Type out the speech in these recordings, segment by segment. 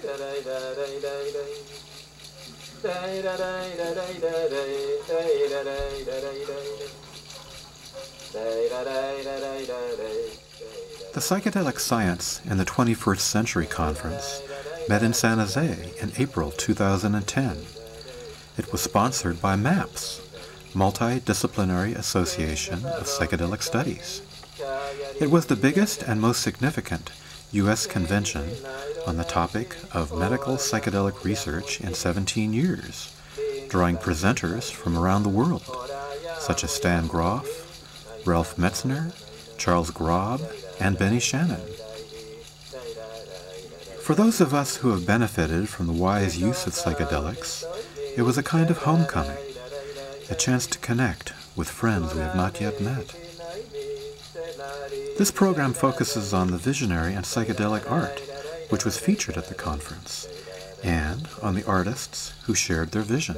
The Psychedelic Science in the 21st Century Conference met in San Jose in April 2010. It was sponsored by MAPS, Multidisciplinary Association of Psychedelic Studies. It was the biggest and most significant U.S. convention on the topic of medical psychedelic research in 17 years, drawing presenters from around the world, such as Stan Grof, Ralph Metzner, Charles Grob, and Benny Shanon. For those of us who have benefited from the wise use of psychedelics, it was a kind of homecoming, a chance to connect with friends we have not yet met. This program focuses on the visionary and psychedelic art, which was featured at the conference, and on the artists who shared their vision.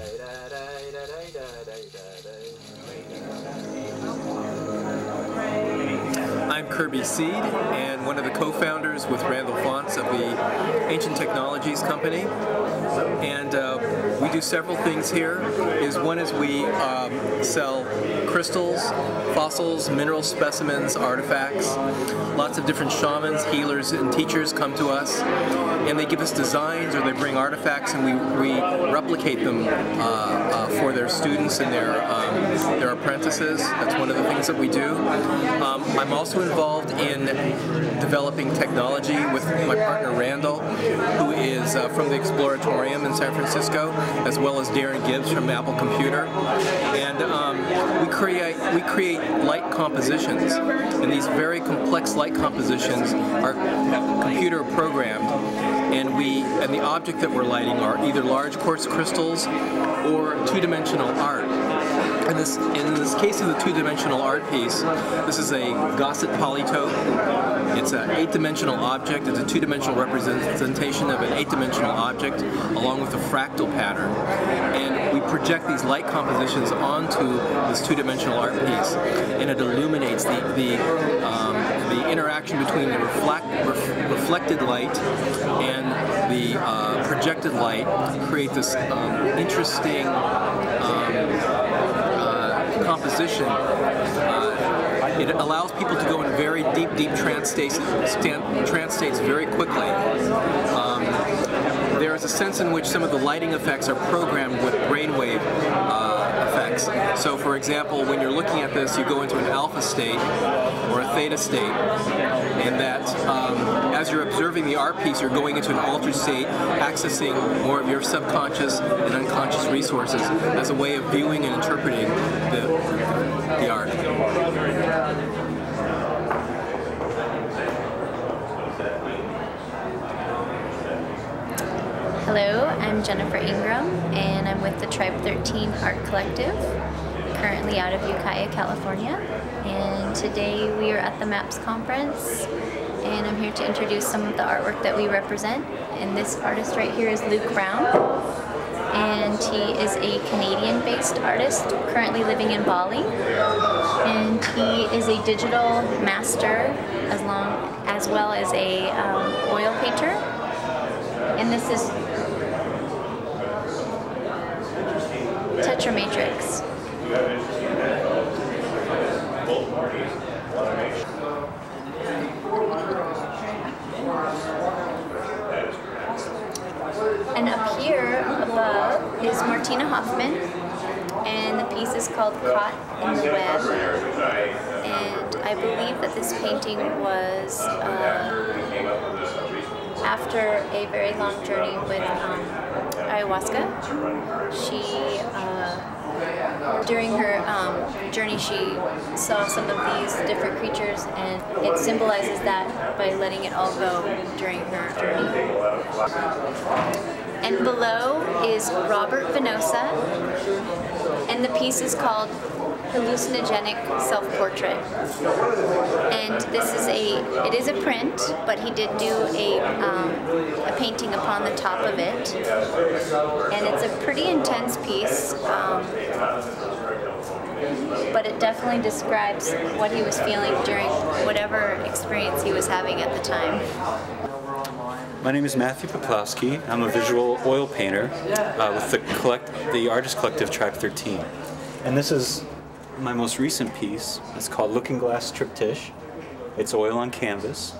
I'm Kirby Seed and one of the co-founders with Randall Fonts of the Ancient Technologies Company. And uh, we do several things here. Is one is we um, sell crystals, fossils, mineral specimens, artifacts. Lots of different shamans, healers, and teachers come to us, and they give us designs or they bring artifacts, and we, we replicate them uh, uh, for their students and their um, their apprentices. That's one of the things that we do. Um, I'm also involved in developing technology with my partner Randall, is uh, from the Exploratorium in San Francisco, as well as Darren Gibbs from Apple Computer, and um, we create we create light compositions, and these very complex light compositions are computer programmed, and we and the object that we're lighting are either large quartz crystals or two-dimensional art. In this, in this case of the two-dimensional art piece, this is a Gosset polytope. It's an eight-dimensional object. It's a two-dimensional representation of an eight-dimensional object along with a fractal pattern. And we project these light compositions onto this two-dimensional art piece, and it illuminates the, the, um, the interaction between the reflect, ref, reflected light and the uh, projected light create this um, interesting um, composition, uh, it allows people to go in very deep, deep trance states, trance states very quickly. Um, there is a sense in which some of the lighting effects are programmed with brainwave uh, effects. So for example, when you're looking at this, you go into an alpha state or a theta state, and that um, as you're observing the art piece, you're going into an altered state, accessing more of your subconscious and unconscious resources as a way of viewing and interpreting the, the art. Hello, I'm Jennifer Ingram, and I'm with the Tribe 13 Art Collective, currently out of Ukiah, California. And today we are at the MAPS conference, and I'm here to introduce some of the artwork that we represent. And this artist right here is Luke Brown, and he is a Canadian-based artist, currently living in Bali. And he is a digital master, as long as well as a um, oil painter. And this is Tetramatrix. And up here above is Martina Hoffmann, and the piece is called Caught in the Web. And I believe that this painting was uh, after a very long journey with um, ayahuasca. She, uh, during her um, journey, she saw some of these different creatures, and it symbolizes that by letting it all go during her journey. And below is Robert Venosa, and the piece is called hallucinogenic self-portrait. And this is a, it is a print, but he did do a, um, a painting upon the top of it. And it's a pretty intense piece, um, but it definitely describes what he was feeling during whatever experience he was having at the time. My name is Matthew Poplowski. I'm a visual oil painter uh, with the collect the artist collective Tribe 13. And this is my most recent piece. It's called Looking Glass Triptych. It's oil on canvas.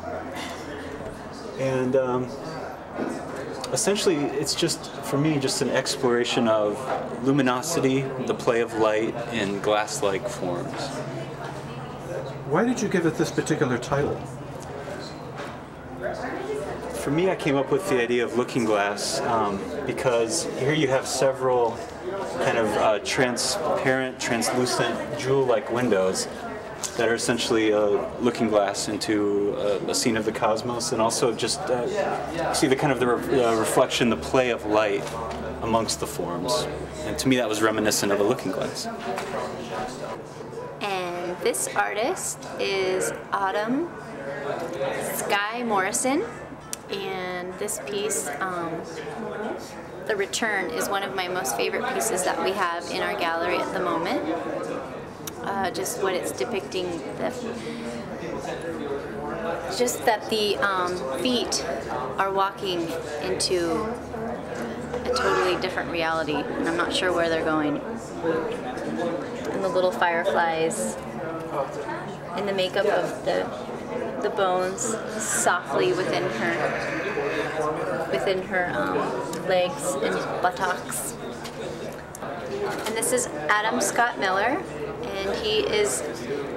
And um, essentially, it's just, for me, just an exploration of luminosity, the play of light in glass-like forms. Why did you give it this particular title? For me, I came up with the idea of looking glass um, because here you have several kind of uh, transparent, translucent, jewel-like windows that are essentially a looking glass into a, a scene of the cosmos, and also just uh, see the kind of the re- uh, reflection, the play of light amongst the forms. And to me, that was reminiscent of a looking glass. And this artist is Autumn Sky Morrison. And this piece, um, The Return, is one of my most favorite pieces that we have in our gallery at the moment. Uh, just what it's depicting, the, just that the um, feet are walking into a totally different reality, and I'm not sure where they're going. And the little fireflies, and the makeup of the the bones softly within her within her um, legs and buttocks. And this is Adam Scott Miller, and he is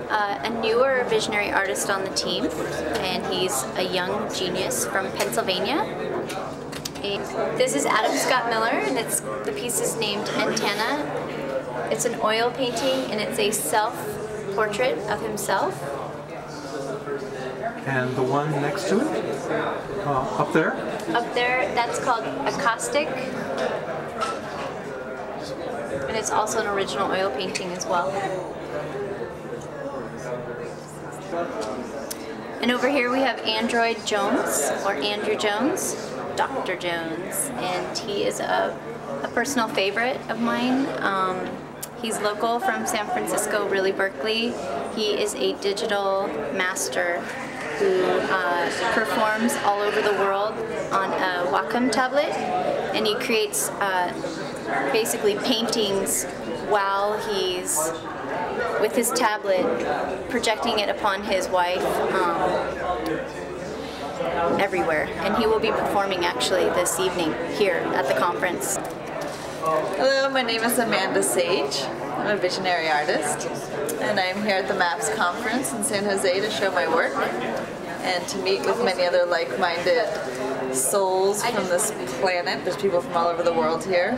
uh, a newer visionary artist on the team, and he's a young genius from Pennsylvania. And this is Adam Scott Miller, and it's the piece is named Antenna. It's an oil painting, and it's a self-portrait of himself. And the one next to it? Uh, up there? Up there, that's called Acoustic. And it's also an original oil painting as well. And over here we have Android Jones, or Andrew Jones, Dr. Jones. And he is a, a personal favorite of mine. Um, he's local from San Francisco, really Berkeley. He is a digital master who uh, performs all over the world on a Wacom tablet, and he creates uh, basically paintings while he's with his tablet, projecting it upon his wife um, everywhere. And he will be performing actually this evening here at the conference. Hello, my name is Amanda Sage. I'm a visionary artist, and I'm here at the MAPS conference in San Jose to show my work and to meet with many other like-minded souls from this planet. There's people from all over the world here.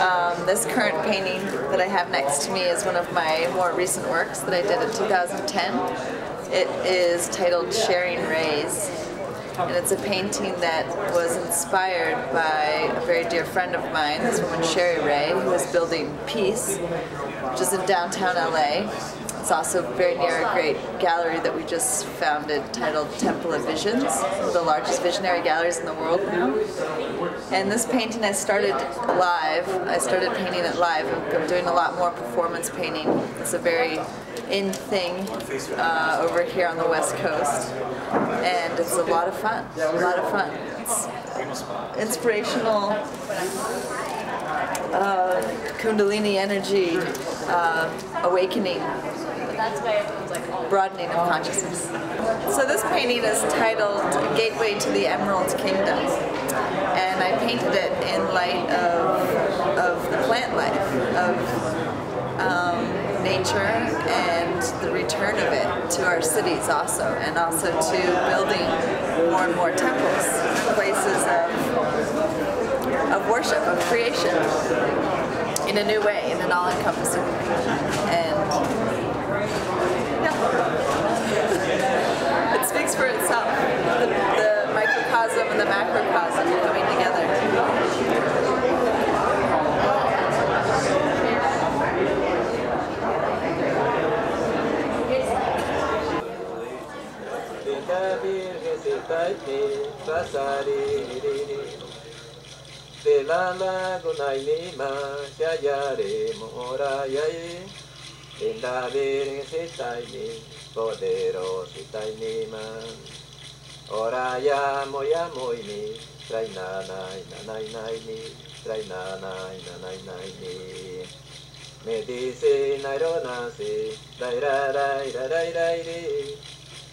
Um, this current painting that I have next to me is one of my more recent works that I did in 2010. It is titled Sharing Rays and it's a painting that was inspired by a very dear friend of mine, this woman Sherry Ray, who is building Peace, which is in downtown LA. It's also very near a great gallery that we just founded titled Temple of Visions, one of the largest visionary galleries in the world now. And this painting I started live. I started painting it live. I'm doing a lot more performance painting. It's a very in thing uh, over here on the West Coast. And it's a lot of fun. A lot of fun. It's inspirational uh, Kundalini energy, uh, awakening, broadening of consciousness. So this painting is titled Gateway to the Emerald Kingdom. And I painted it in light of, of the plant life, of um, nature and the return of it to our cities also, and also to building more and more temples, places of, worship, of creation, in a new way, in an all-encompassing way. And yeah, it speaks for itself. The, the microcosm and the macrocosm coming together. De la laguna y lima, se hallaremos ahí. En la virgen taini, poderosa tainima. ora ya mo ya mo ni trai na nai na nai nai ni trai na nai na nai nai ni me di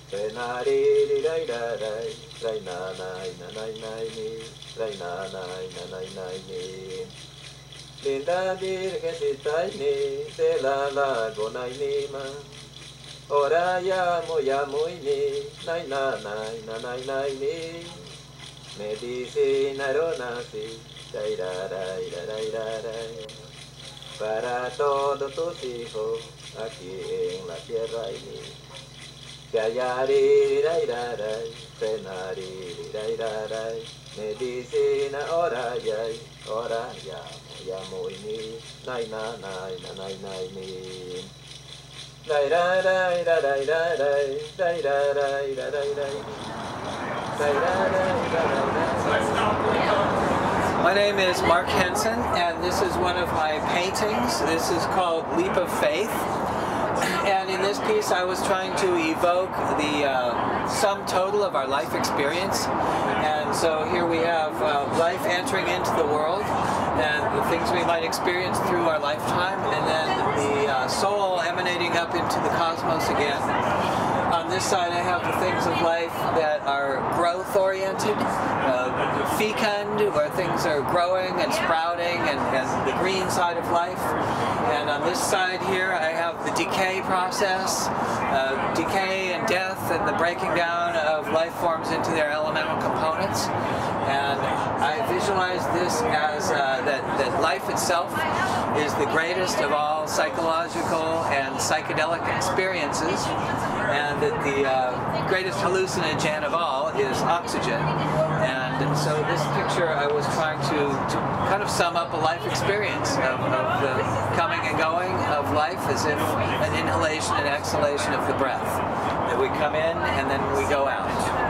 se ro na se ra ra ri se na na na ni na na ni si tai ni te la la go nai ni ma Ora ya mo ya mo ni nai na nai na nai nai ni Medicina ronasi dai da dai da dai da dai Para todos tus hijos aquí en la tierra y Gayari My name is Mark Henson, and this is one of my paintings. This is called Leap of Faith. This piece, I was trying to evoke the uh, sum total of our life experience. And so here we have uh, life entering into the world, and the things we might experience through our lifetime, and then the uh, soul emanating up into the cosmos again. On this side, I have the things of life that are growth oriented, fecund, where things are growing and sprouting, and, and the green side of life. And on this side here, I have the decay process, uh, decay and death, and the breaking down of life forms into their elemental components. And I visualize this as uh, that, that life itself is the greatest of all psychological and psychedelic experiences, and that the uh, greatest hallucinogen of all is oxygen. And so this picture, I was trying to, to kind of sum up a life experience of, of the coming and going of life as if an inhalation and exhalation of the breath. That we come in and then we go out.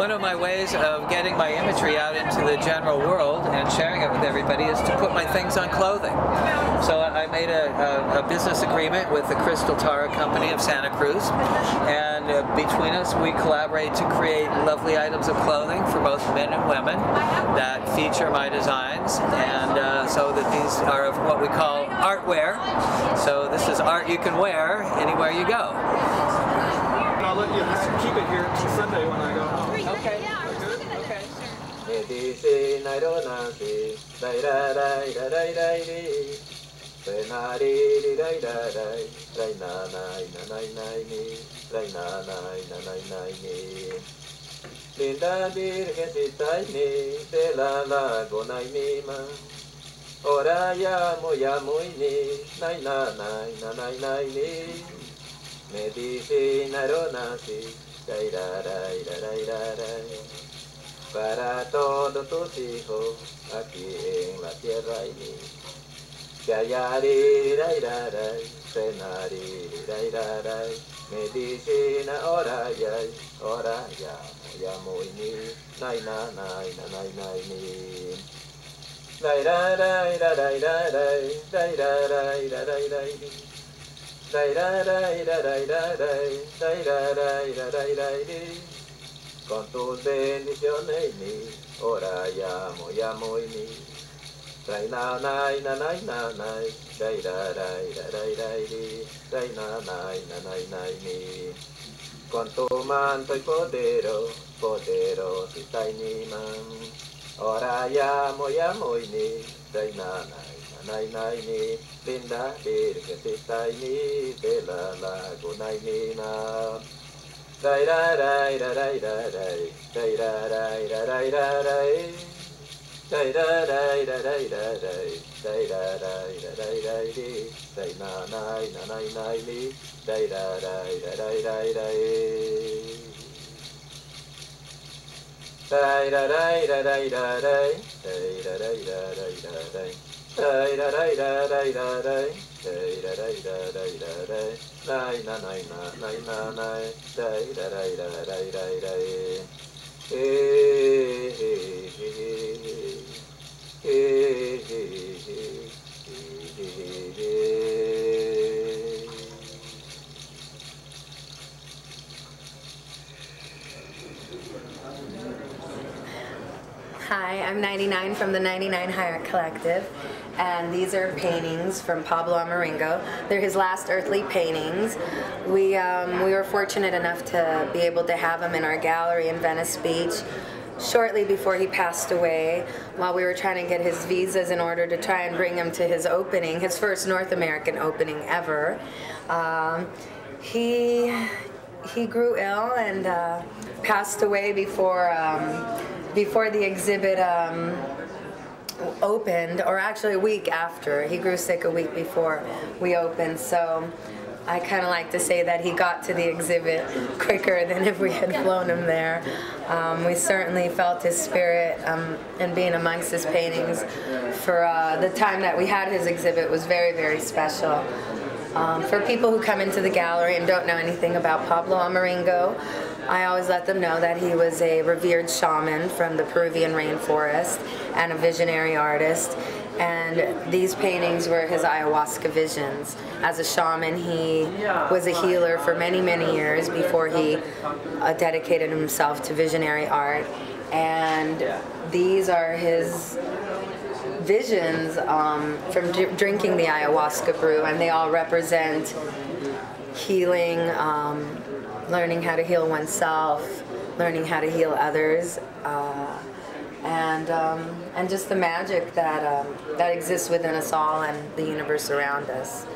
One of my ways of getting my imagery out into the general world and sharing it with everybody is to put my things on clothing. So I made a, a, a business agreement with the Crystal Tara Company of Santa Cruz, and uh, between us we collaborate to create lovely items of clothing for both men and women that feature my designs, and uh, so that these are of what we call artwear. So this is art you can wear anywhere you go. I'll let you keep it here Sunday when I go. Medicina ronasi dai da dai da dai dai ri Penari ri dai da dai dai na nai na nai nai ni dai na nai na nai nai ni Linda Virgen si tai ni de la la go nai ni ma Ora ya mo ya muy ni nai na nai na nai nai ni Medicina ronasi dai da dai da dai da dai para todos tus hijos aquí en la tierra y rai rai medicina ora yai ora ya ya muy ni nai na nai na Con tus bendiciones mi ora llamo llamo y mi Dai na nai na nai na nai dai da dai da dai dai di Dai na nai na nai nai mi. Con tu manto y podero poderoso y tai ni man. Ora llamo llamo y mi Dai na nai na nai nai ni Linda Virgen si tai ni de la lago nai ni na Dai da dai da dai da dai dai da dai da dai da dai dai da dai da dai da dai dai da dai da dai dai di dai na nai na nai nai li dai da dai da dai dai dai dai da dai da dai da dai dai da dai da dai da dai dai da dai da dai da dai day da day da day da day nay na nay na nay na nay day da day da day day day hey hey hey hey hey hey hey hey Hi, I'm 99 from the 99 High Art Collective, and these are paintings from Pablo Amaringo. They're his last earthly paintings. We, um, we were fortunate enough to be able to have them in our gallery in Venice Beach shortly before he passed away while we were trying to get his visas in order to try and bring him to his opening, his first North American opening ever. Um, he, he grew ill and uh, passed away before, um, before the exhibit um, opened, or actually a week after. He grew sick a week before we opened, so I kind of like to say that he got to the exhibit quicker than if we had flown him there. Um, we certainly felt his spirit um, and being amongst his paintings for uh, the time that we had his exhibit was very, very special. Um, for people who come into the gallery and don't know anything about Pablo Amaringo, I always let them know that he was a revered shaman from the Peruvian rainforest and a visionary artist. And these paintings were his ayahuasca visions. As a shaman, he was a healer for many, many years before he uh, dedicated himself to visionary art. And these are his visions um, from drinking the ayahuasca brew, and they all represent healing, um, learning how to heal oneself, learning how to heal others, uh, and um, and just the magic that um, that exists within us all and the universe around us.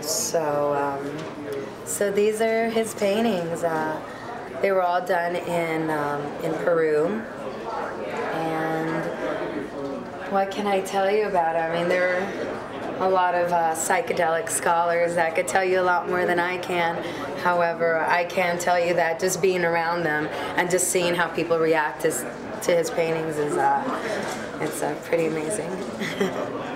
So, um, so these are his paintings. Uh, they were all done in um, in Peru, and what can I tell you about it? I mean, there are a lot of uh, psychedelic scholars that could tell you a lot more than I can. However, I can tell you that just being around them and just seeing how people react to, to his paintings is uh, it's uh, pretty amazing.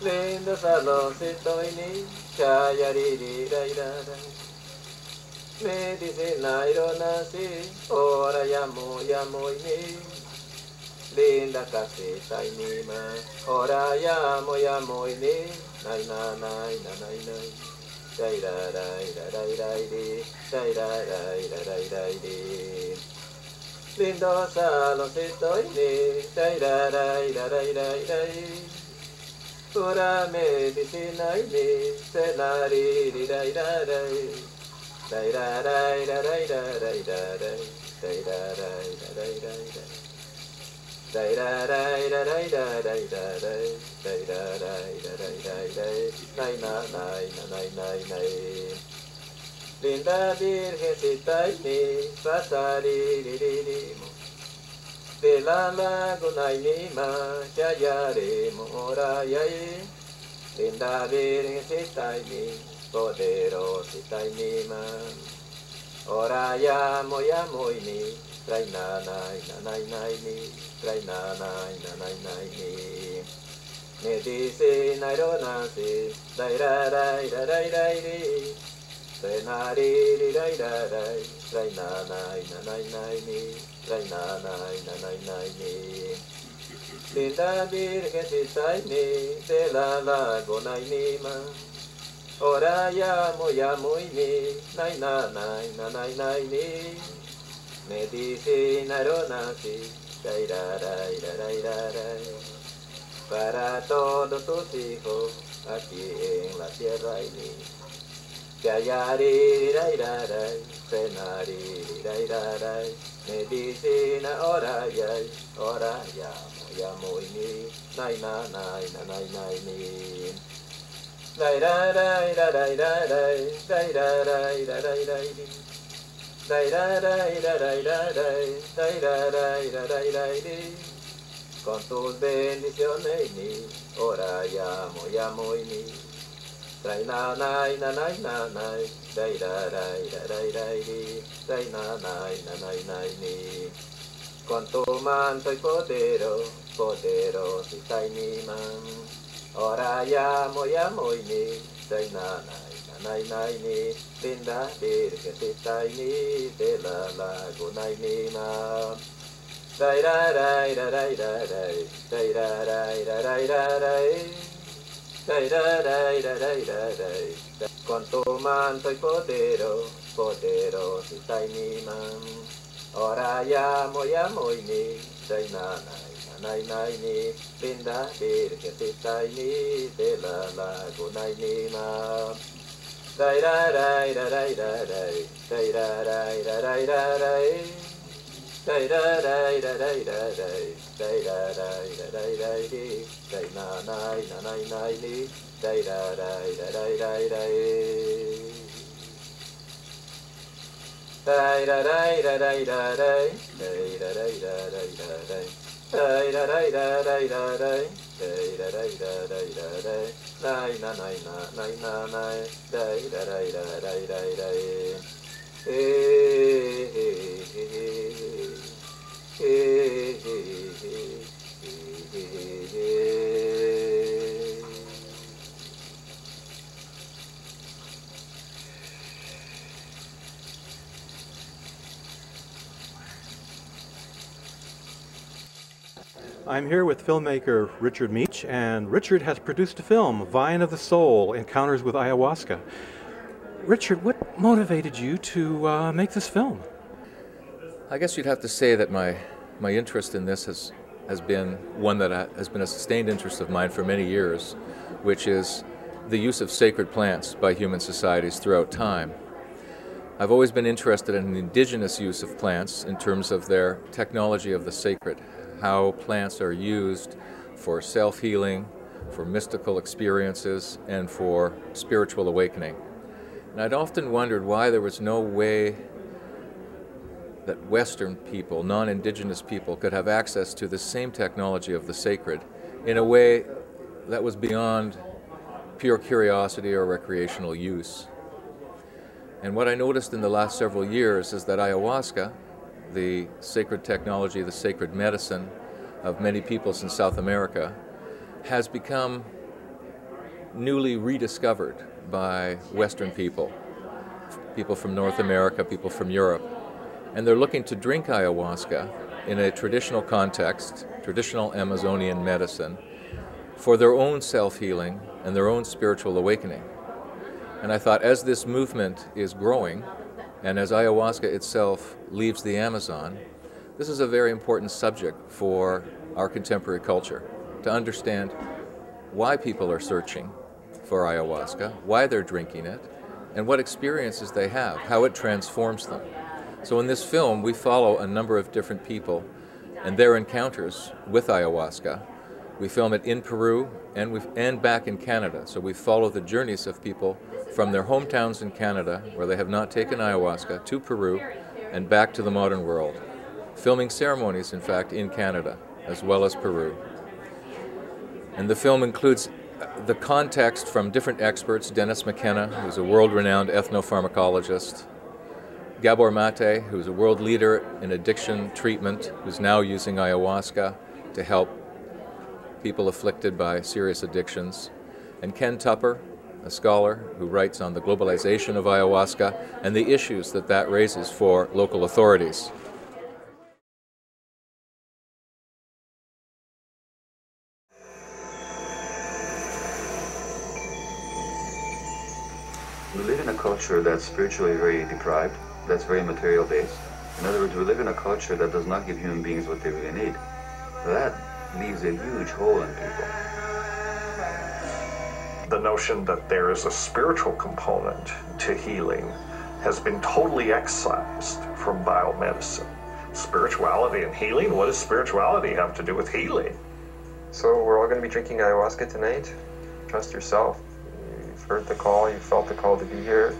Lindo salocito y ni chayariri Medicina ironasi ora yamo yamo ni Linda casita y nima ora yamo yamo ni Nai na nai na nai nai Dai da dai da dai dai di Dai da dai da dai dai di Lindo salocito y ni Dai da dai da dai dai dai Pura medicina y mi senari di dai da dai dai da dai da dai da dai da dai dai da dai da dai dai dai dai da dai da dai da dai da dai dai da dai da dai dai dai nai na nai na nai nai nai Linda Virgencita y mi pasari di di di mo de la laguna y lima hallaremos ora y ahí linda virgencita y mi poderosita y mi man ora llamo llamo y mi trai na nai na nai nai ni trai na nai na nai nai ni me dice nairona si dai ra dai ra dai dai di trai na ri ri dai da dai trai na nai na nai nai ni trai na nai na nai nai ni Linda Virgencita y mi de la laguna y mi ma Ora llamo llamo y mi nai na nai na nai ni Medicina ronasi dai ra dai ra dai ra dai Para todos tus hijos aquí en la tierra y mi Gayari rai rai rai, senari rai rai rai, medicina ora yai, ora yamo yamo ini, nai na nai na nai nai ni. Con tus bendiciones ni, ora yamo yamo ini. Dai na nai na nai na nai, dai da dai da dai dai di, dai na nai na nai nai ni. Con tu manto y poderoso, poderoso y mi man. ora ya mo ya mo ni dai na na nai nai ni linda de ke te tai ni de la la go nai ni na dai da dai da dai da dai dai da dai da dai da dai dai da dai da dai da dai quanto man toi podero podero si tai ni man. Ora ya mo ya mo ni dai na nai na nai nai ni. Linda de ke te tai ni de la la go nai ni na dai da dai da dai da dai dai da dai da dai da dai dai da dai da dai da dai dai da dai da dai dai di dai na nai na nai nai ni dai da dai da dai dai dai dai da dai da dai da dai dai da dai da dai da dai dai da dai da dai da dai dai da dai da dai da dai nai na nai na nai na nai dai da dai da dai dai hey I'm here with filmmaker Richard Meech, and Richard has produced a film, Vine of the Soul Encounters with Ayahuasca. Richard, what motivated you to uh, make this film? I guess you'd have to say that my, my interest in this has, has been one that I, has been a sustained interest of mine for many years, which is the use of sacred plants by human societies throughout time. I've always been interested in the indigenous use of plants in terms of their technology of the sacred, how plants are used for self healing, for mystical experiences, and for spiritual awakening. And I'd often wondered why there was no way that Western people, non indigenous people, could have access to the same technology of the sacred in a way that was beyond pure curiosity or recreational use. And what I noticed in the last several years is that ayahuasca, the sacred technology, the sacred medicine of many peoples in South America, has become newly rediscovered by Western people, people from North America, people from Europe. And they're looking to drink ayahuasca in a traditional context, traditional Amazonian medicine, for their own self healing and their own spiritual awakening. And I thought, as this movement is growing, and as ayahuasca itself leaves the Amazon, this is a very important subject for our contemporary culture to understand why people are searching for ayahuasca, why they're drinking it, and what experiences they have, how it transforms them. So in this film, we follow a number of different people and their encounters with ayahuasca. We film it in Peru and, and back in Canada. So we follow the journeys of people from their hometowns in Canada, where they have not taken ayahuasca, to Peru and back to the modern world. Filming ceremonies, in fact, in Canada as well as Peru. And the film includes uh, the context from different experts Dennis McKenna, who's a world renowned ethnopharmacologist, Gabor Mate, who's a world leader in addiction treatment, who's now using ayahuasca to help people afflicted by serious addictions, and Ken Tupper, a scholar who writes on the globalization of ayahuasca and the issues that that raises for local authorities. We live in a culture that's spiritually very deprived, that's very material based. In other words, we live in a culture that does not give human beings what they really need. That leaves a huge hole in people. The notion that there is a spiritual component to healing has been totally excised from biomedicine. Spirituality and healing? What does spirituality have to do with healing? So we're all going to be drinking ayahuasca tonight. Trust yourself. You've heard the call. You felt the call to be here.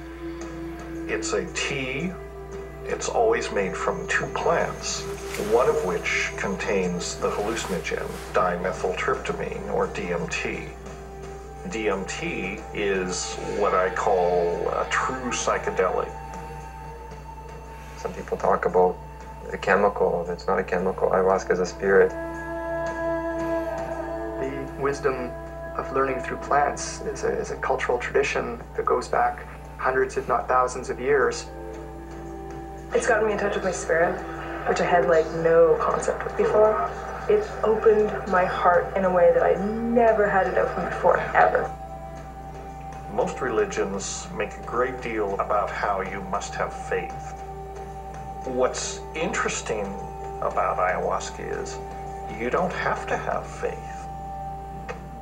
It's a tea. It's always made from two plants, one of which contains the hallucinogen dimethyltryptamine or DMT. DMT is what I call a true psychedelic. Some people talk about a chemical. It's not a chemical. Ayahuasca is a spirit. The wisdom of learning through plants is a, is a cultural tradition that goes back hundreds, if not thousands, of years. It's gotten me in touch with my spirit, which I had like no concept of before. It opened my heart in a way that I never had it open before, ever. Most religions make a great deal about how you must have faith. What's interesting about ayahuasca is you don't have to have faith.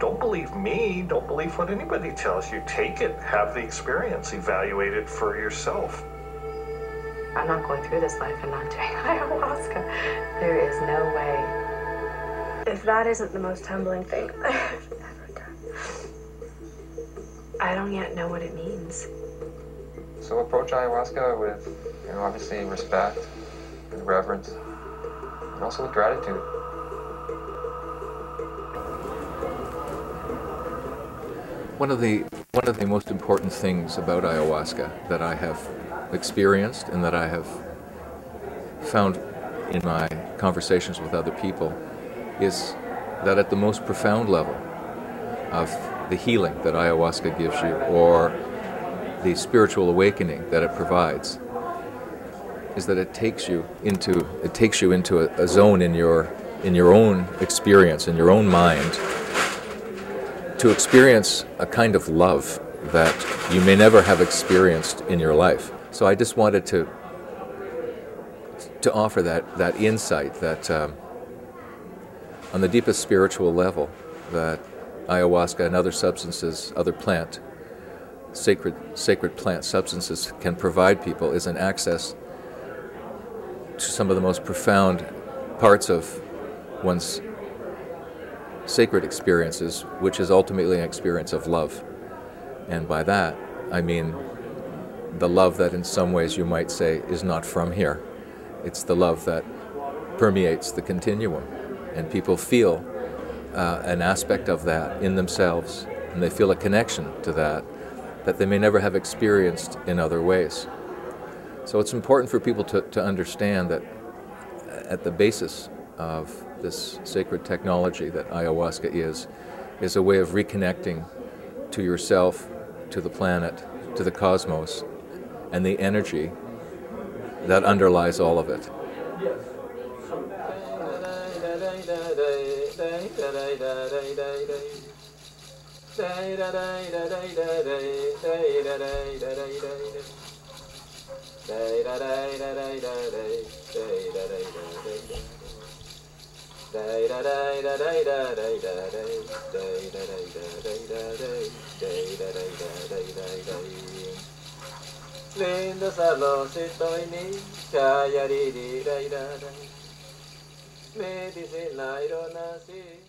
Don't believe me, don't believe what anybody tells you. Take it, have the experience, evaluate it for yourself. I'm not going through this life and not doing ayahuasca. There is no way. If that isn't the most humbling thing I've ever done, I don't yet know what it means. So approach ayahuasca with, you know, obviously respect, with reverence, and also with gratitude. One of the one of the most important things about ayahuasca that I have experienced and that I have found in my conversations with other people is that at the most profound level of the healing that ayahuasca gives you or the spiritual awakening that it provides is that it takes you into it takes you into a, a zone in your in your own experience in your own mind to experience a kind of love that you may never have experienced in your life. So I just wanted to to offer that that insight that um, on the deepest spiritual level that ayahuasca and other substances, other plant sacred sacred plant substances can provide people is an access to some of the most profound parts of one's sacred experiences, which is ultimately an experience of love. And by that, I mean the love that in some ways you might say is not from here. It's the love that permeates the continuum. And people feel uh, an aspect of that in themselves, and they feel a connection to that that they may never have experienced in other ways. So it's important for people to, to understand that at the basis of this sacred technology that ayahuasca is, is a way of reconnecting to yourself, to the planet, to the cosmos, and the energy that underlies all of it. Linda salosito ini chaya ri ri rai ra rai Medicina ironasi